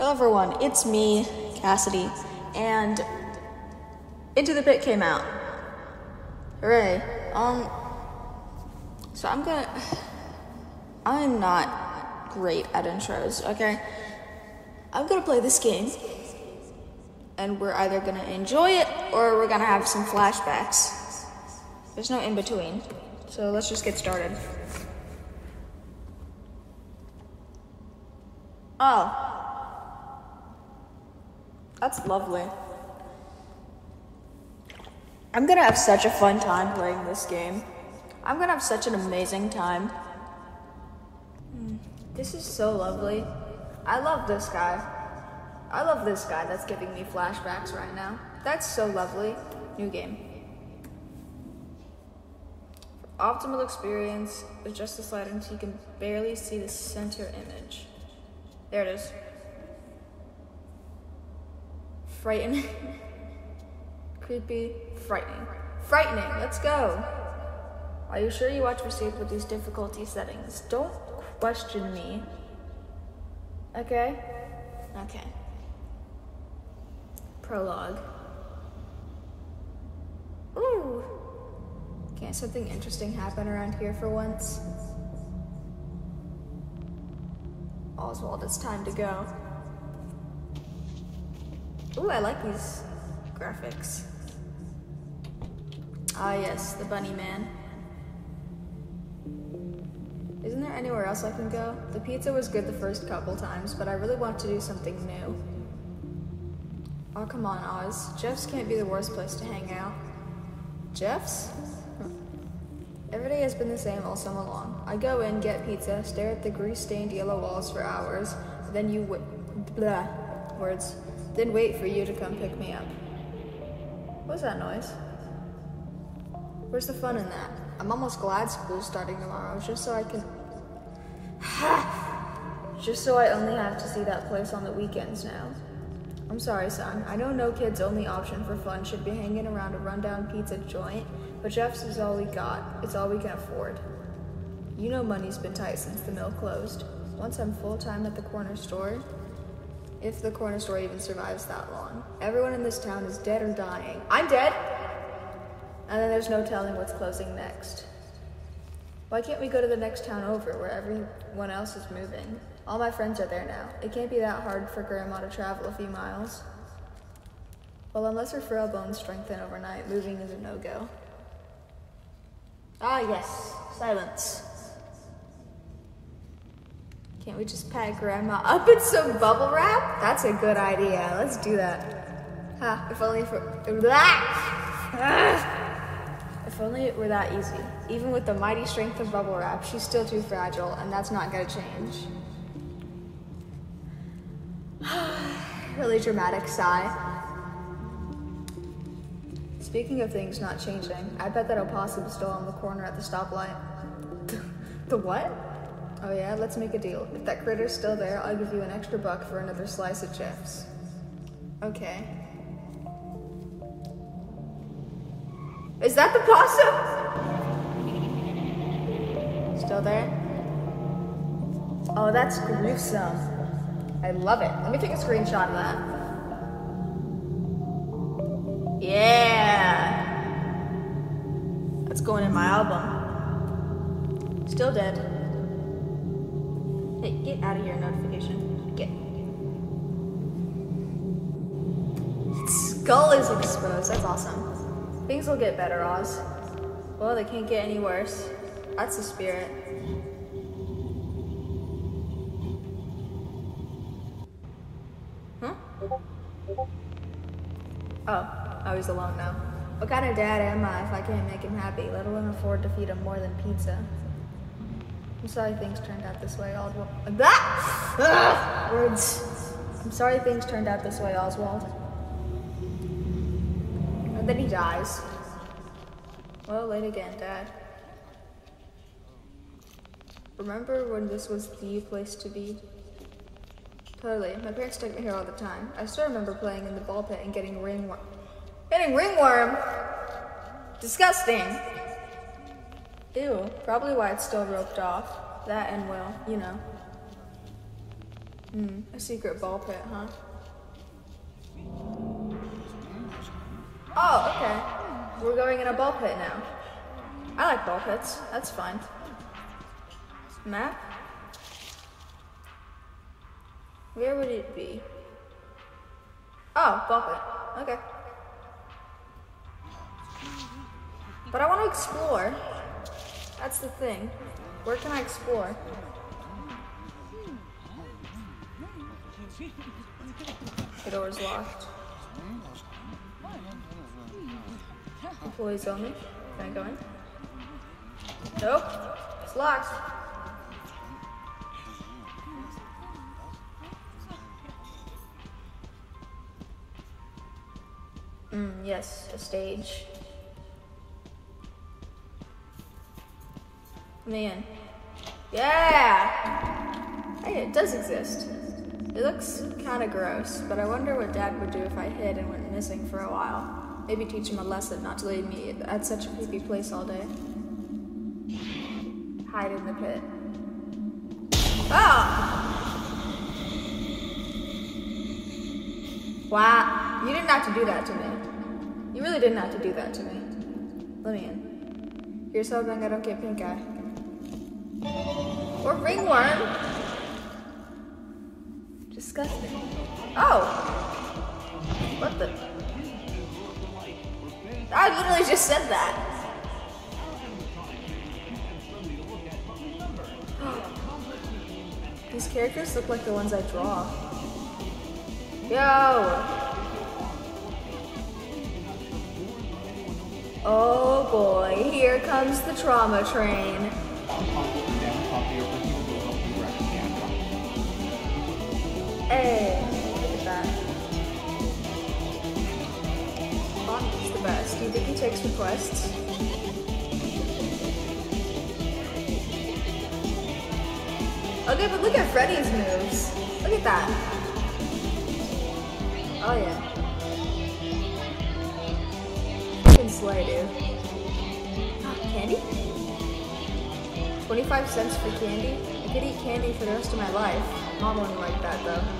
Hello everyone, it's me, Cassidy, and Into the Pit came out. Hooray. Um so I'm gonna I'm not great at intros, okay? I'm gonna play this game and we're either gonna enjoy it or we're gonna have some flashbacks. There's no in between. So let's just get started. Oh. That's lovely. I'm gonna have such a fun time playing this game. I'm gonna have such an amazing time. Hmm, This is so lovely. I love this guy. I love this guy that's giving me flashbacks right now. That's so lovely. New game. For optimal experience, adjust the sliding so you can barely see the center image. There it is. Frightening. Creepy. Frightening. Frightening. Let's go. Are you sure you want to proceed with these difficulty settings? Don't question me. Okay? Okay. Prologue. Ooh. Can't something interesting happen around here for once? Oswald, it's time to go. Ooh, I like these graphics. Ah, yes, the bunny man. Isn't there anywhere else I can go? The pizza was good the first couple times, but I really want to do something new. Oh, come on, Oz. Jeff's can't be the worst place to hang out. Jeff's? Every day has been the same all summer long. I go in, get pizza, stare at the grease-stained yellow walls for hours, then you. Blah. Words. Then wait for you to come pick me up. What's that noise? Where's the fun in that? I'm almost glad school's starting tomorrow, just so I can. Ha just so I only have to see that place on the weekends now. I'm sorry, son. I don't know no kid's only option for fun should be hanging around a rundown pizza joint, but Jeff's is all we got. It's all we can afford. You know money's been tight since the mill closed. Once I'm full time at the corner store, if the corner store even survives that long, everyone in this town is dead or dying. I'm dead! And then there's no telling what's closing next. Why can't we go to the next town over where everyone else is moving? All my friends are there now. It can't be that hard for Grandma to travel a few miles. Well, unless her frail bones strengthen overnight, moving is a no go. Ah, yes, silence. Can't we just pack Grandma up in some bubble wrap? That's a good idea. Let's do that. Ha, if only for. If only it were that easy. Even with the mighty strength of bubble wrap, she's still too fragile, and that's not gonna change. really dramatic sigh. Speaking of things not changing, I bet that opossum's still on the corner at the stoplight. the what? Oh yeah, let's make a deal. If that critter's still there, I'll give you an extra buck for another slice of chips. Okay. Is that the possum? Still there? Oh, that's gruesome. I love it. Let me take a screenshot of that. Yeah. That's going in my album. Still dead. Hey, get out of here, notification. Get. Its skull is exposed. That's awesome. Things will get better, Oz. Well, they can't get any worse. That's the spirit. Huh? Oh, oh, he's alone now. What kind of dad am I if I can't make him happy, let alone afford to feed him more than pizza? I'm sorry things turned out this way, Oswald. That words. I'm sorry things turned out this way, Oswald. And then he dies. Well, late again, Dad. Remember when this was the place to be? Totally. My parents took me here all the time. I still remember playing in the ball pit and getting ringworm. Getting ringworm! Disgusting! Ew. Probably why it's still roped off. That and, well, you know. Hmm, a secret ball pit, huh? Oh, okay. We're going in a ball pit now. I like ball pits. That's fine. Map? Where would it be? Oh, ball pit. Okay. But I want to explore. That's the thing. Where can I explore? The door's locked. Employees only. Can I go in? Nope. It's locked. Mm, yes, a stage. Man. Yeah! Hey, it does exist. It looks kind of gross, but I wonder what Dad would do if I hid and went missing for a while. Maybe teach him a lesson not to leave me at such a creepy place all day. Hide in the pit. Oh! Wow, you didn't have to do that to me. You really didn't have to do that to me. Let me in. Here's hoping I don't get pink eye. Or ringworm. Disgusting. Oh! What the? I literally just said that. These characters look like the ones I draw. Yo! Oh boy, here comes the trauma train. Hey, look at that. Bonnie's the best. Do you think he takes requests? Okay, but look at Freddy's moves. Look at that. Oh yeah. Fucking slay, dude. Candy? 25 cents for candy? I could eat candy for the rest of my life. Not wouldn't like that though.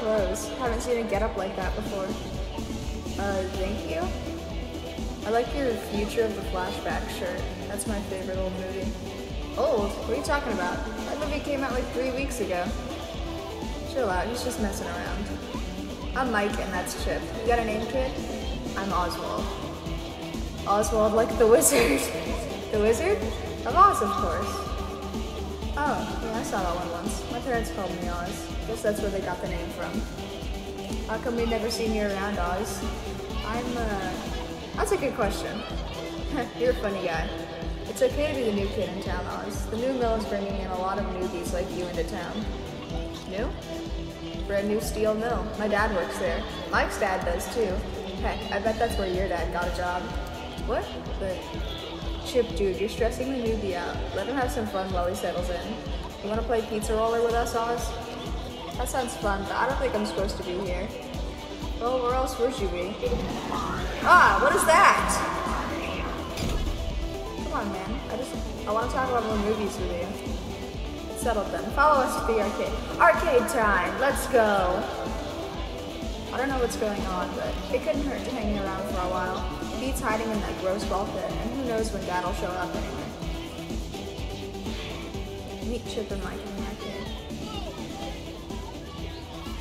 Clothes. Haven't seen a getup like that before. Uh, thank you. I like your Future of the Flashback shirt. That's my favorite old movie. Old? What are you talking about? That movie came out like three weeks ago. Chill out, he's just messing around. I'm Mike and that's Chip. You got a name, kid? I'm Oswald. Oswald like the wizard. the wizard? Of Oz, of course. Oh, yeah, I saw that one once. My parents called me Oz. Guess that's where they got the name from. How come we've never seen you around, Oz? I'm, uh... That's a good question. You're a funny guy. It's okay to be the new kid in town, Oz. The new mill is bringing in a lot of newbies like you into town. New? Brand new steel mill. My dad works there. Mike's dad does too. Heck, I bet that's where your dad got a job. What? But Chip, dude, you're stressing the newbie out. Let him have some fun while he settles in. You wanna play pizza roller with us, Oz? That sounds fun, but I don't think I'm supposed to be here. Well, where else would you be? Ah, what is that? Come on, man. I just I want to talk about more movies with you. Settled then. Follow us to the arcade. Arcade time. Let's go. I don't know what's going on, but it couldn't hurt to hang around for a while. Beats hiding in that gross ball pit, and who knows when Dad'll show up anyway. Meet Chip and Mike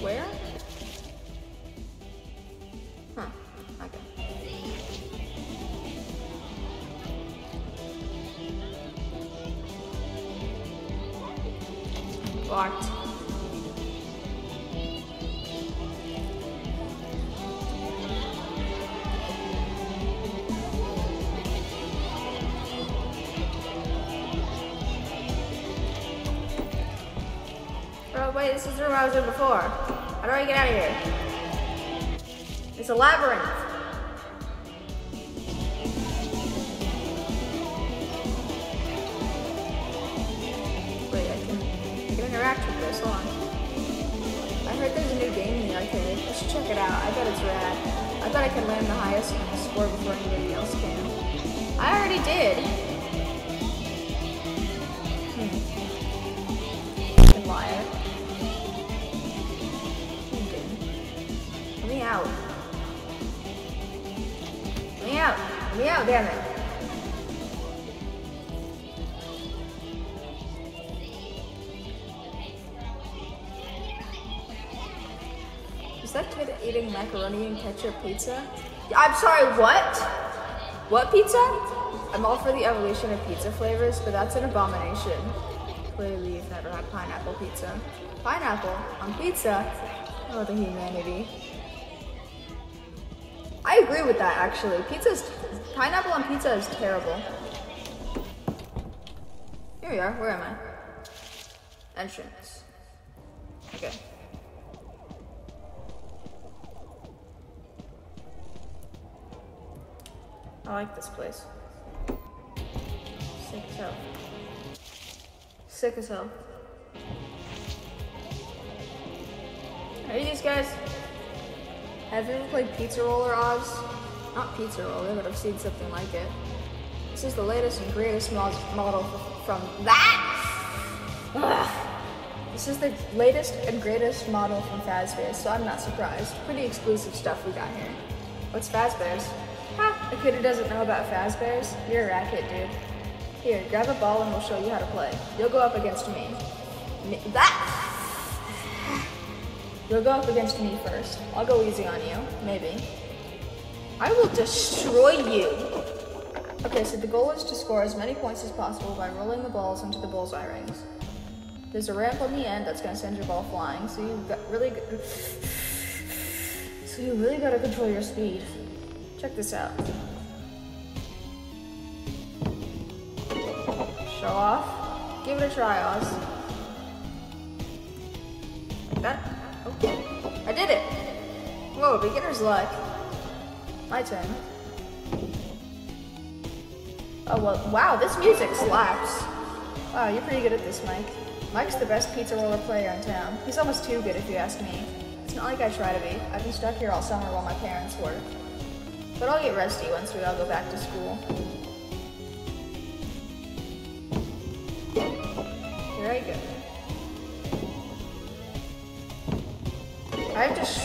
Where? Huh. Okay. Locked. It's a labyrinth. Wait, I can, I can interact with this. Hold on. I heard there's a new game in the arcade. I should check it out. I bet it's rad. I bet I can land the highest score before anybody else can. I already did. Out. Let me out. Let me out, damn it. Is that kid eating macaroni and ketchup pizza? I'm sorry, what? What pizza? I'm all for the evolution of pizza flavors, but that's an abomination. Clearly, you've never had pineapple pizza. Pineapple on pizza? Oh, the humanity. I agree with that, actually. Pizza's pineapple on pizza is terrible. Here we are. Where am I? Entrance. Okay. I like this place. Sick as hell. Sick as hell. Are you these guys? Have you ever played Pizza Roller Oz? Not Pizza Roller, but I've seen something like it. This is the latest and greatest mod- model from that. Ugh. This is the latest and greatest model from Fazbear's, so I'm not surprised. Pretty exclusive stuff we got here. What's Fazbear's? Ha! A kid who doesn't know about Fazbear's? You're a racket, dude. Here, grab a ball and we'll show you how to play. You'll go up against. Me- that! You'll go up against me first. I'll go easy on you, maybe. I will destroy you. Okay, so the goal is to score as many points as possible by rolling the balls into the bullseye rings. There's a ramp on the end that's gonna send your ball flying, so you got really. So you really gotta control your speed. Check this out. Show off. Give it a try, Oz. That? I did it! Whoa, beginner's luck. My turn. Oh, well, wow, this music slaps. Wow, you're pretty good at this, Mike. Mike's the best pizza roller player in town. He's almost too good if you ask me. It's not like I try to be. I've been stuck here all summer while my parents work. But I'll get rusty once we all go back to school.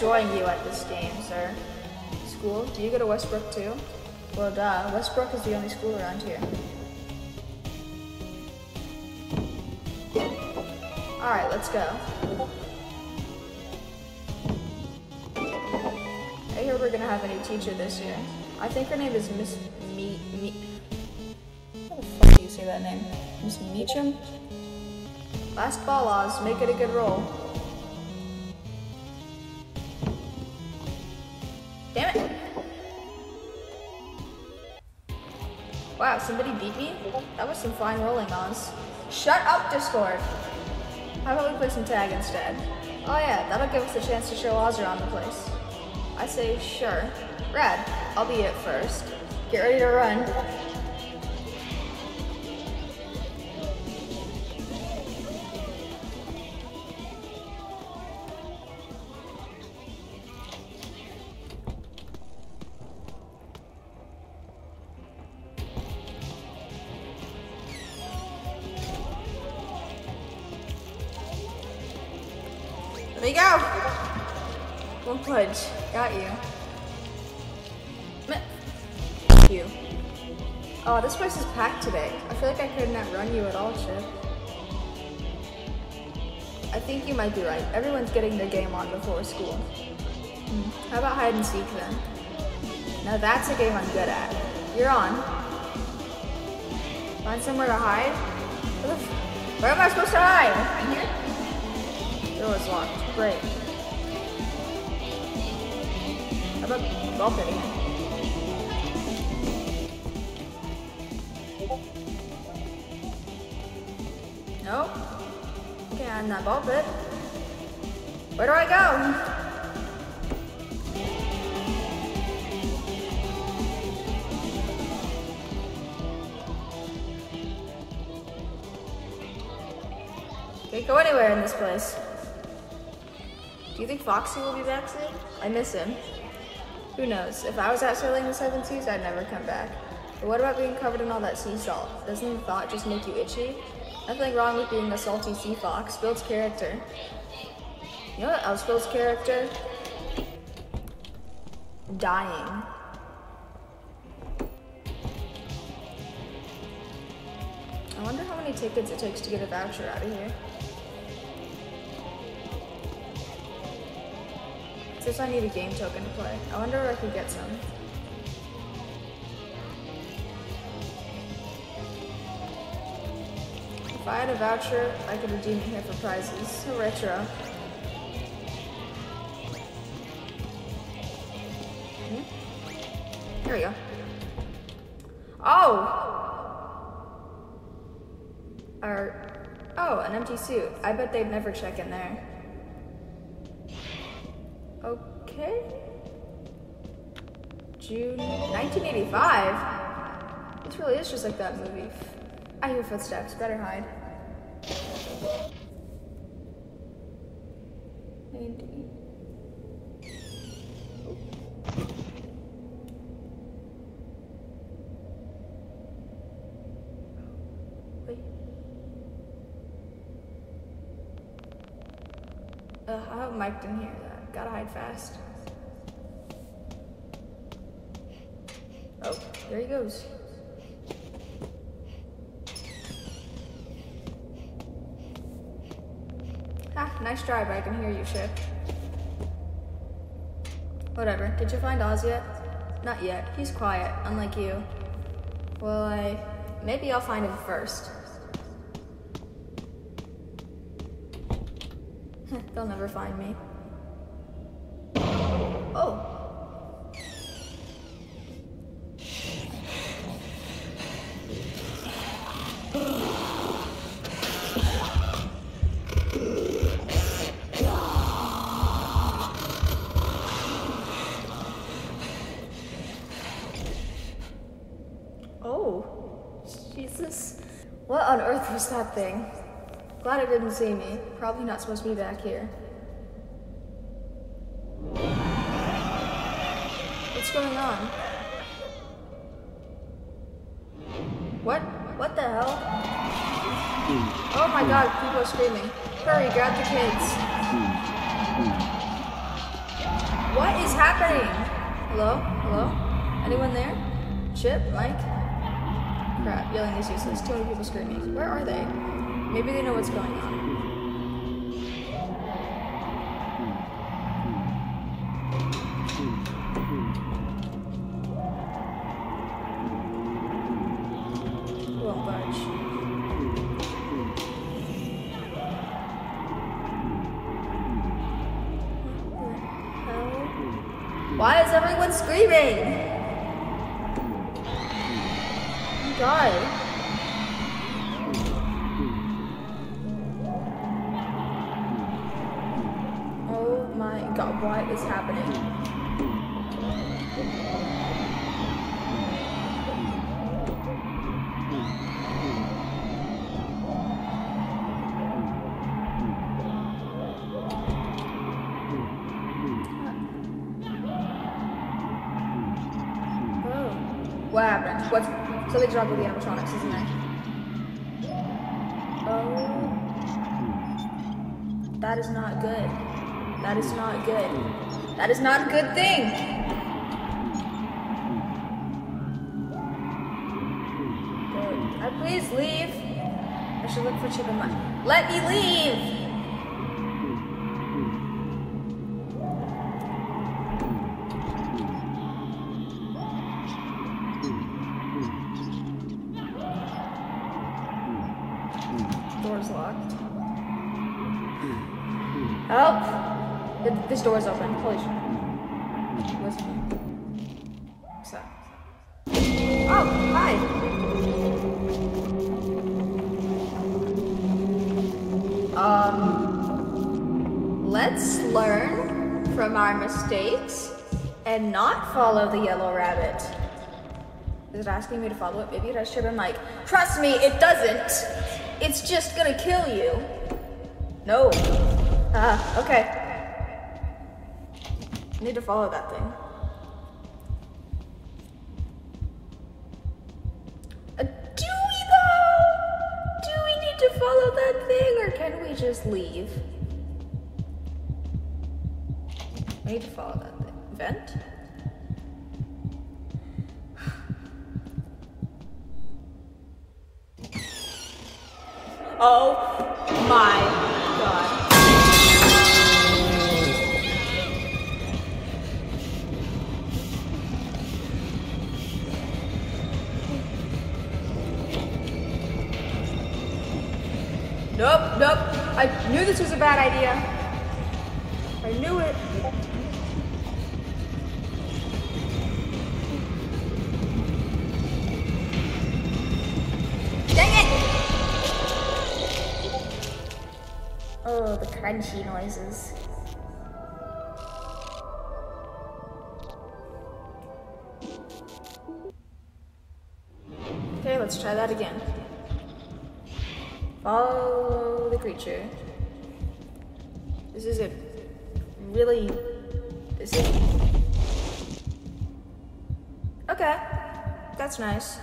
Destroying you at this game, sir. School? Do you go to Westbrook too? Well, duh. Westbrook is the only school around here. Alright, let's go. I hear we're gonna have a new teacher this year. I think her name is Miss Me Me. How the fuck do you say that name? Miss Meacham? Last ball, Oz. Make it a good roll. That was some fine rolling, Oz. Shut up, Discord! How about we play some tag instead? Oh yeah, that'll give us a chance to show Oz around the place. I say sure. Rad, I'll be it first. Get ready to run. Got you. You. Oh, this place is packed today. I feel like I couldn't outrun you at all, Chip. I think you might be right. Everyone's getting their game on before school. Hmm. How about hide and seek then? Now that's a game I'm good at. You're on. Find somewhere to hide? Where, where am I supposed to hide? In here? Door is locked. Great. About pit again? Nope. Okay, I'm not ball pit. Where do I go? Can't go anywhere in this place. Do you think Foxy will be back soon? I miss him. Who knows? If I was out sailing the Seven Seas, I'd never come back. But what about being covered in all that sea salt? Doesn't the thought just make you itchy? Nothing wrong with being a salty sea fox. Builds character. You know what else builds character? Dying. I wonder how many tickets it takes to get a voucher out of here. Since I need a game token to play. I wonder where I could get some. If I had a voucher, I could redeem it here for prizes. Retro. Hmm? Here we go. Oh! Or, oh, an empty suit. I bet they'd never check in there. Okay. June 1985? This really is just like that movie. I hear footsteps. Better hide. 90. Wait. Ugh, I have Mike in here. Gotta hide fast. Oh, there he goes. Ah, nice try, but I can hear you, Chip. Whatever. Did you find Oz yet? Not yet. He's quiet, unlike you. Well, I... Maybe I'll find him first. They'll never find me. Oh. Oh, was that thing? Glad it didn't see me. Probably not supposed to be back here. What's going on? What? What the hell? Oh my god, people are screaming. Hurry, grab the kids. What is happening? Hello? Hello? Anyone there? Chip? Mike? Crap, yelling is useless. Too many people screaming. Where are they? Maybe they know what's going on. Why is everyone screaming? God. Oh my god, what is happening? Something's wrong with the animatronics, isn't there? Oh. That is not good. That is not good. That is not a good thing. Good. I please leave. I should look for and Mike. Let me leave. Door's open. Holy shit. What's What's? Oh, hi! Um, let's learn from our mistakes and not follow the yellow rabbit. Is it asking me to follow it? Maybe it has Chip and Mike. Trust me, it doesn't. It's just gonna kill you. No. Ah, okay. Need to follow that thing. Uh, do we though? Do we need to follow that thing or can we just leave? We need to follow that thing. Vent? Oh my Nope, nope. I knew this was a bad idea. I knew it. Dang it! Oh, the crunchy noises. Okay, let's try that again. Follow the creature. This is a really. This is. Okay, that's nice.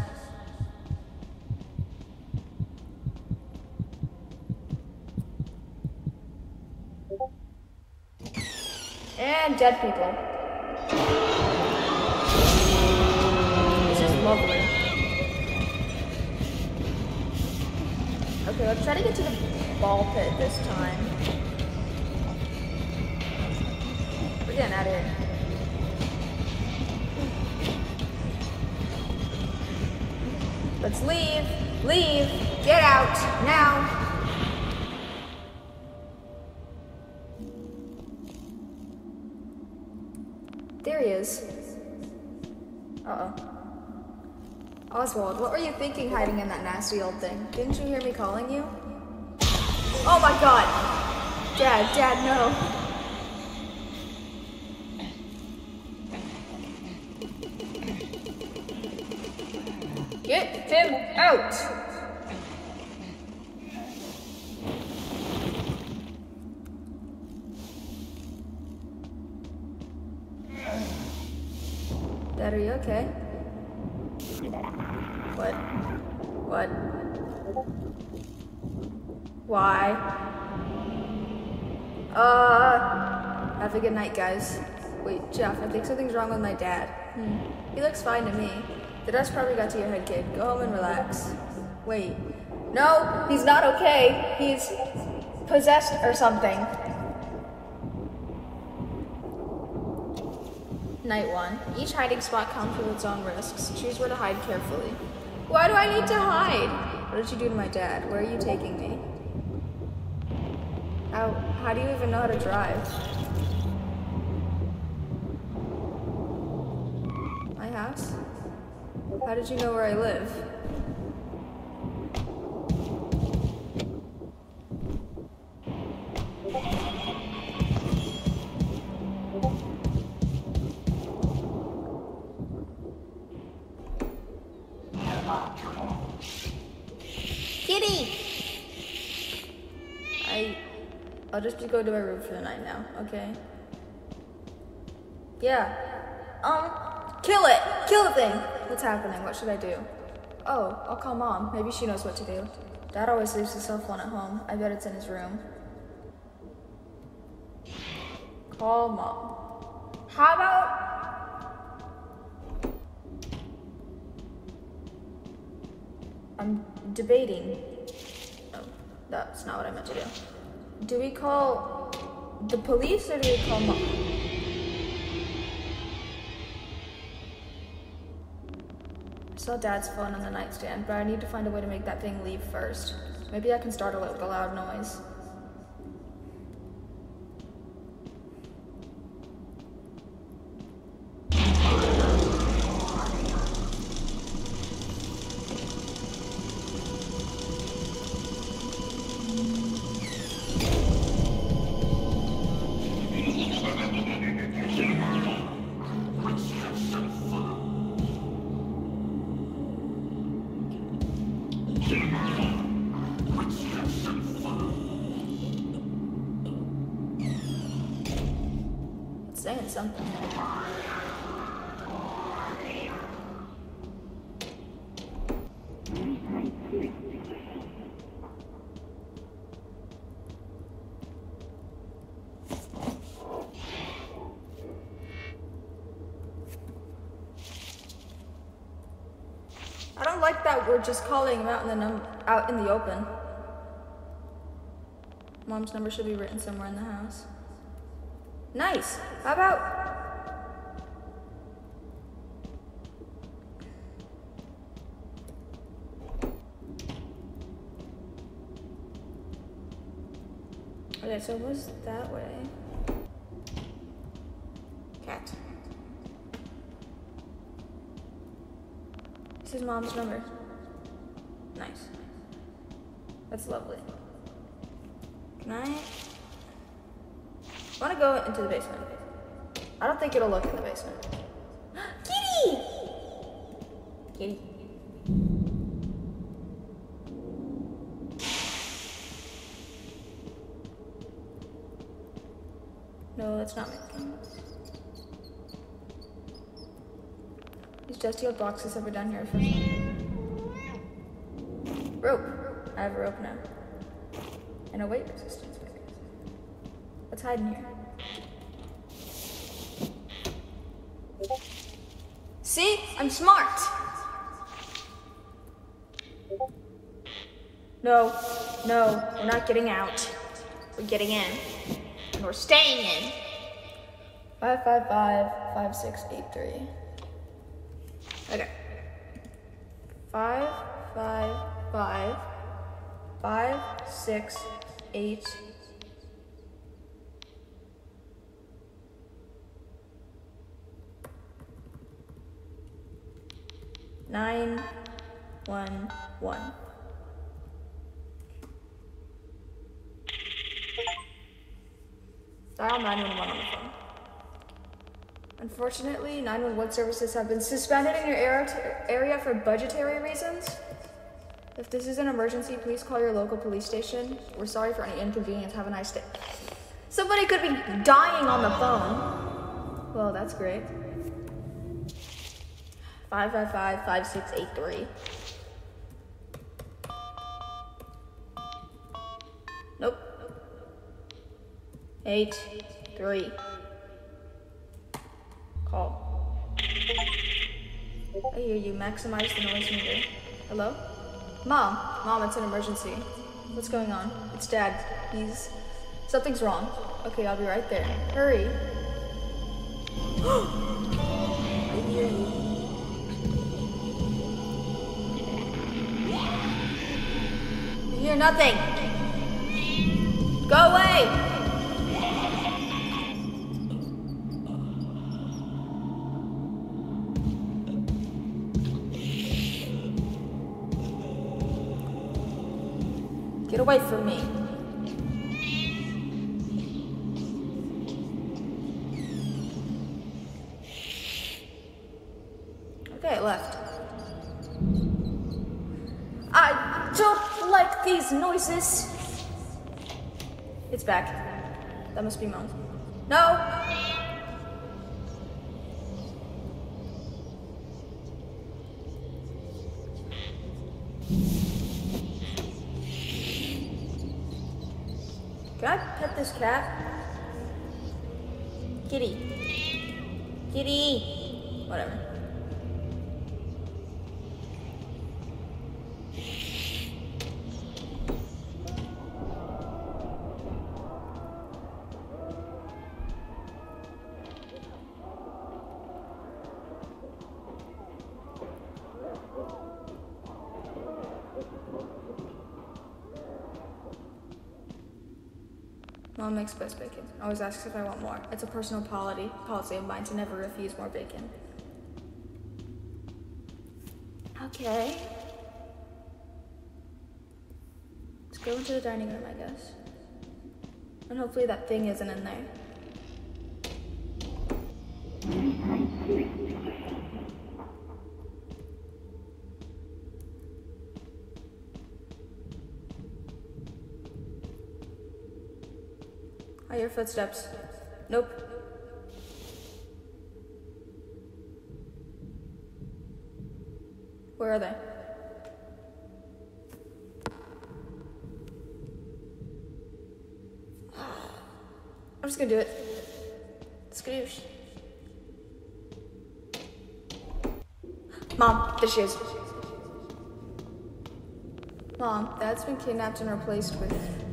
And dead people. This is lovely. Okay, let's try to get to the ball pit this time. We're getting of here. Let's leave. Leave. Get out. Now. Thinking hiding in that nasty old thing? Didn't you hear me calling you? Oh my god! Dad, Dad, no. Get him out! Dad, are you okay? What? What? Why? Uh, have a good night, guys. Wait, Jeff, I think something's wrong with my dad. Hmm. He looks fine to me. The dust probably got to your head, kid. Go home and relax. Wait. No, he's not okay. He's possessed or something. Night one. Each hiding spot comes with its own risks. Choose where to hide carefully. Why do I need to hide? What did you do to my dad? Where are you taking me? How, how do you even know how to drive? My house? How did you know where I live? Go to my room for the night now, okay? Yeah. Um, kill it! Kill the thing! What's happening? What should I do? Oh, I'll call mom. Maybe she knows what to do. Dad always leaves his cell phone at home. I bet it's in his room. Call mom. How about I'm debating. Oh, that's not what I meant to do. Do we call the police or do we call mom? I saw dad's phone on the nightstand, but I need to find a way to make that thing leave first. Maybe I can startle it with a loud noise. I don't like that we're just calling him out in the num out in the open. Mom's number should be written somewhere in the house. Nice. How about Okay, so it was that way. This is mom's number. Nice. That's lovely. Can I? I want to go into the basement. I don't think it'll look in the basement. Kitty! Kitty. No, that's not me. Old boxes have been down here Rope. I have a rope now. And a weight resistance. Let's hide in here. See? I'm smart. No, no, we're not getting out. We're getting in. And we're staying in. 555 5683. Okay. Five, five, five, five, six, eight. Nine, one, one. Dial 911 on the phone. Unfortunately, 911 services have been suspended in your area for budgetary reasons. If this is an emergency, please call your local police station. We're sorry for any inconvenience. Have a nice day. Somebody could be dying on the phone. Well, that's great. 555 5683. Nope. Eight, three. Hear you. Maximize the noise meter. Hello? Mom. Mom, it's an emergency. What's going on? It's Dad. He's... Something's wrong. Okay, I'll be right there. Hurry. I hear you. I hear nothing. Go away! Away from me. Okay, left. I don't like these noises. It's back. That must be mom. No! Mom makes best bacon. Always asks if I want more. It's a personal policy policy of mine to never refuse more bacon. Okay. Let's go into the dining room, I guess. And hopefully that thing isn't in there. hear footsteps. Nope. Where are they? I'm just gonna do it. Skadoosh. Mom, there she is. Mom, Dad's been kidnapped and replaced with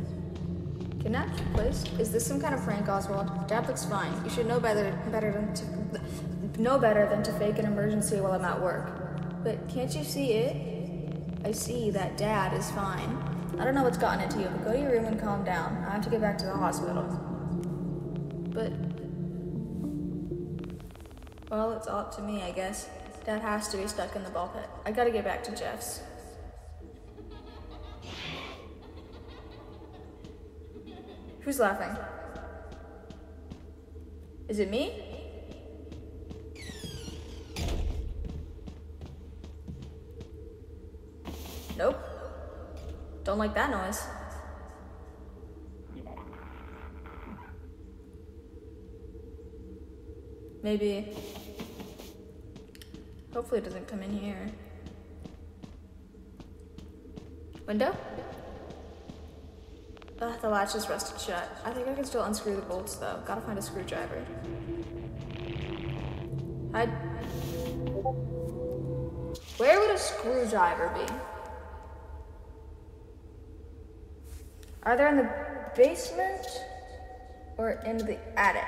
Kidnapped? Replaced? Is this some kind of prank, Oswald? Dad looks fine. You should know better, better than to know better than to fake an emergency while I'm at work. But can't you see it? I see that Dad is fine. I don't know what's gotten into you, but go to your room and calm down. I have to get back to the hospital. But well, it's all up to me, I guess. Dad has to be stuck in the ball pit. I gotta get back to Jeff's. Who's laughing? Is it me? Nope. Don't like that noise. Maybe. Hopefully it doesn't come in here. Window? The latch is rusted shut. I think I can still unscrew the bolts though. Gotta find a screwdriver. I'd... Where would a screwdriver be? Are they in the basement or in the attic?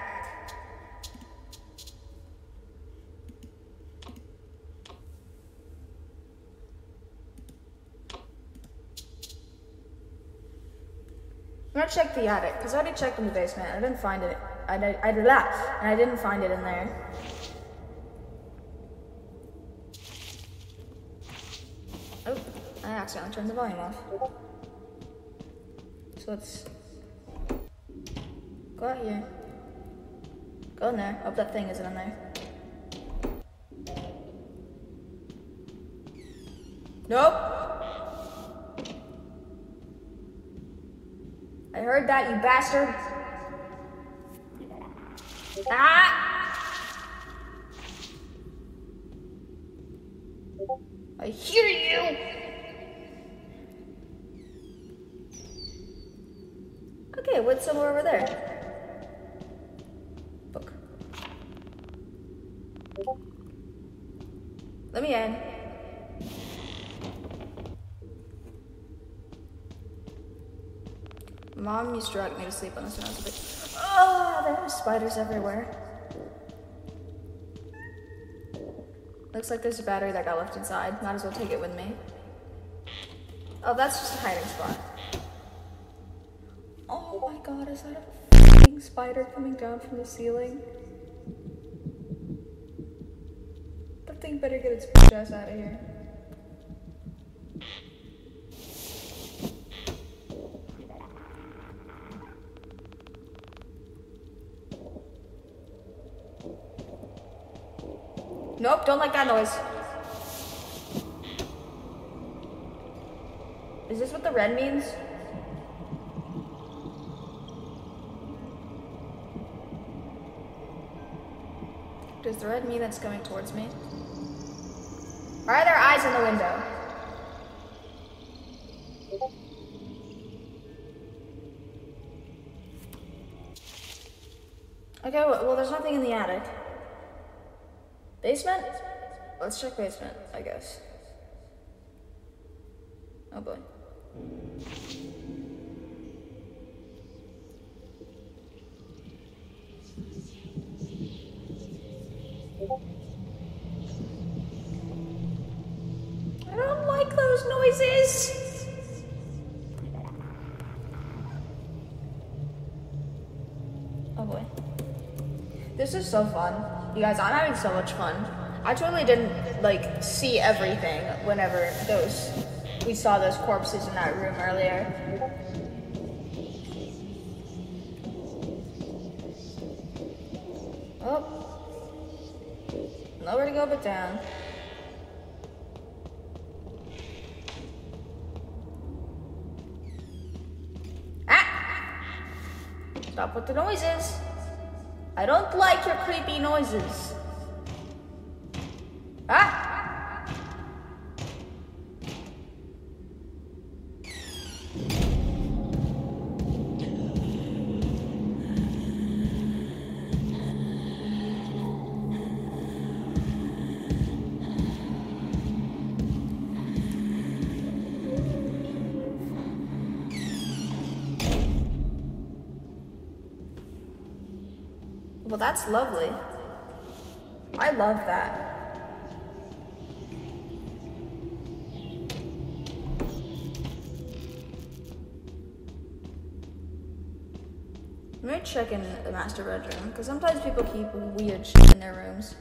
I'm gonna check the attic because I already checked in the basement. I didn't find it. I did, I did that, and I didn't find it in there. Oh, I accidentally turned the volume off. So let's go out here. Go in there. Hope that thing isn't in there. Nope. I heard that, you bastard. Ah! I hear you. Okay, what's somewhere over there? Book. Let me in. Mom used to drag me to sleep on this when I was a bit. Oh, there are spiders everywhere. Looks like there's a battery that got left inside. Might as well take it with me. Oh, that's just a hiding spot. Oh my god, is that a fucking spider coming down from the ceiling? That thing better get its ass out of here. Nope, don't like that noise. Is this what the red means? Does the red mean that's coming towards me? Are there eyes in the window? Okay, well, well, there's nothing in the attic. Basement? Let's check basement, I guess. Oh boy. I don't like those noises. Oh boy. This is so fun. You guys, I'm having so much fun. I totally didn't like see everything whenever those we saw those corpses in that room earlier. Oh. Nowhere to go but down. Ah! Stop with the noises. I don't like your creepy noises. That's lovely. I love that. Let me check in the master bedroom, because sometimes people keep weird shit in their rooms.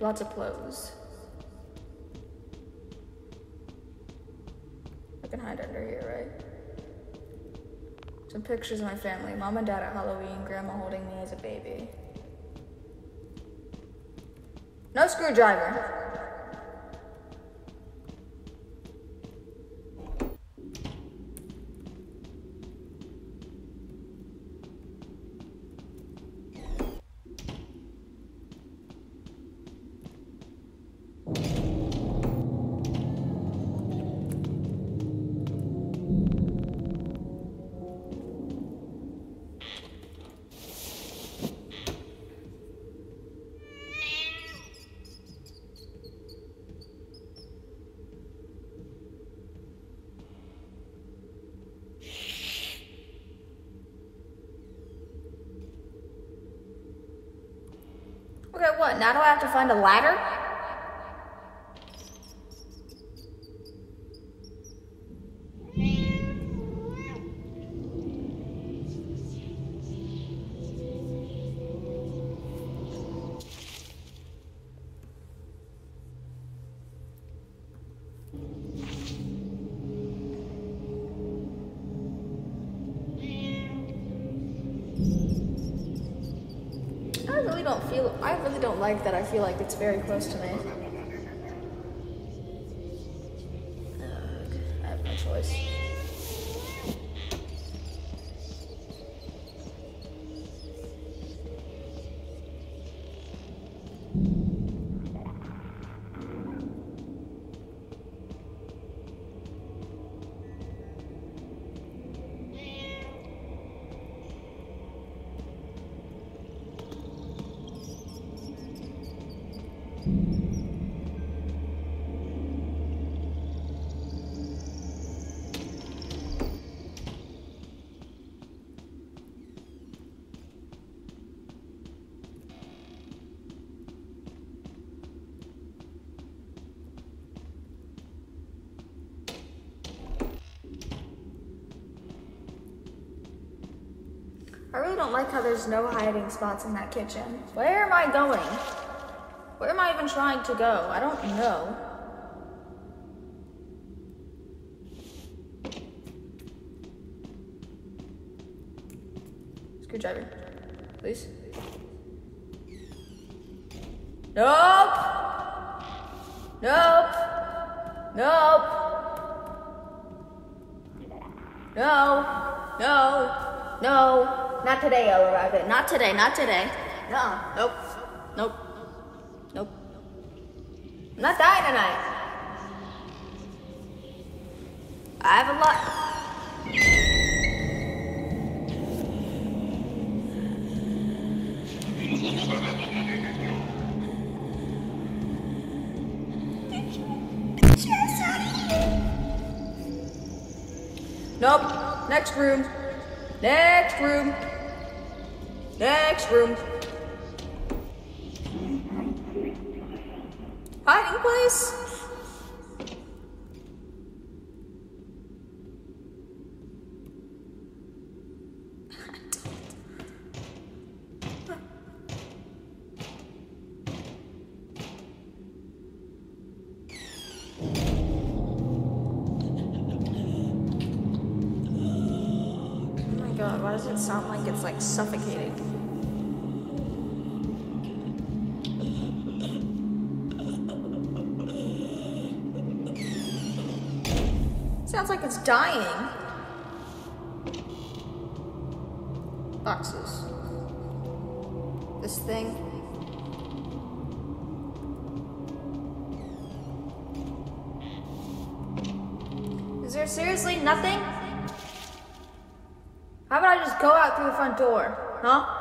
Lots of clothes. I can hide under here, right? Some pictures of my family. Mom and dad at Halloween, grandma holding me as a baby. No screwdriver. Okay, what? Now do I have to find a ladder? That I feel like it's very close to me. I really don't like how there's no hiding spots in that kitchen. Where am I going? Where am I even trying to go? I don't know. Screwdriver, please. Nope. Nope. Nope. No. No. No. Not today, Rabbit. Not today. Not today. No. Nope. Why does it sound like it's like suffocating? Sounds like it's dying. Boxes. Door? Huh?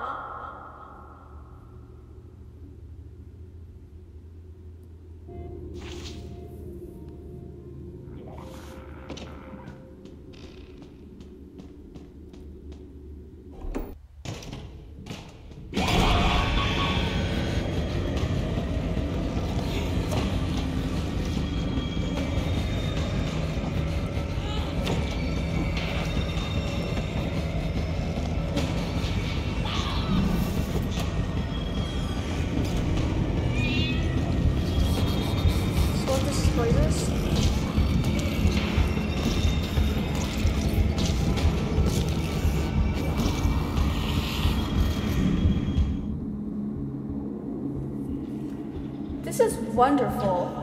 Wonderful.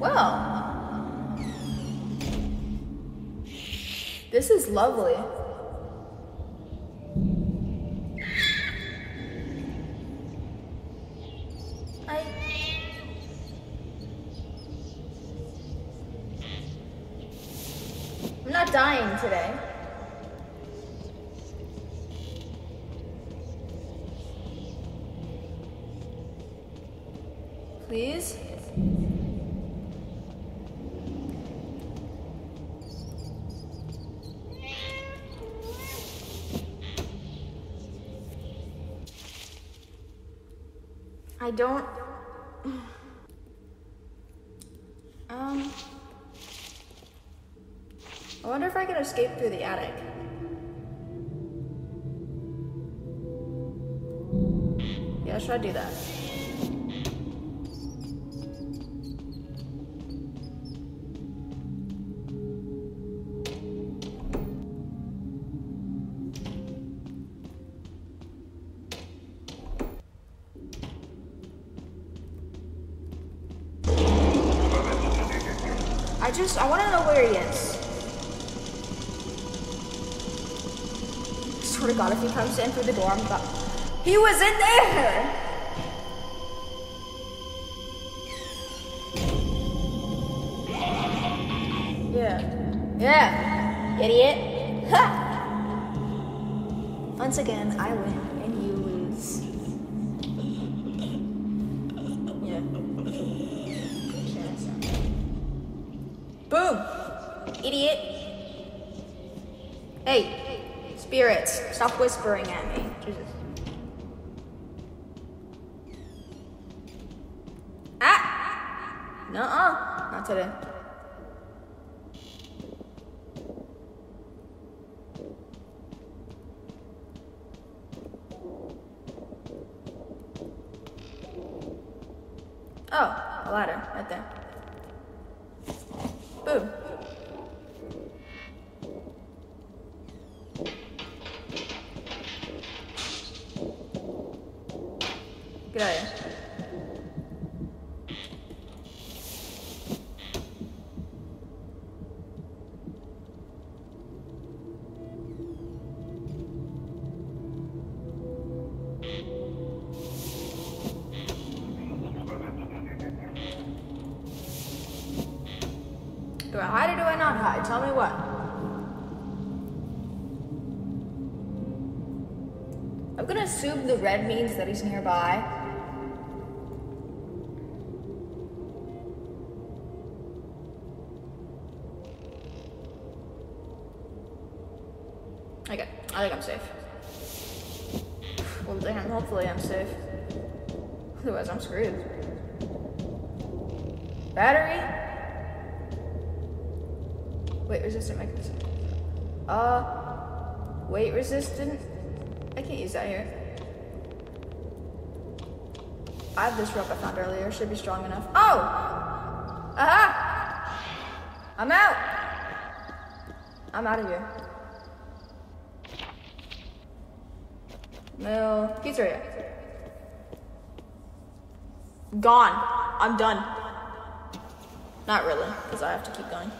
Well, this is lovely. I. I'm not dying today. Please? I don't. Just, I want to know where he is. I swear to God, if he comes in through the door, I'm about. He was in there! Yeah. Yeah. Idiot. Ha! Once again, I win whispering at me. Tell me what. I'm gonna assume the red means that he's nearby. Okay, I think I'm safe. Well, damn, hopefully I'm safe. Otherwise, I'm screwed. Battery? Weight resistant mechanism. Uh, weight resistant? I can't use that here. I have this rope I found earlier. Should be strong enough. Oh! Aha! I'm out! I'm out of here. No. Pizzeria. Gone. I'm done. Not really, because I have to keep going.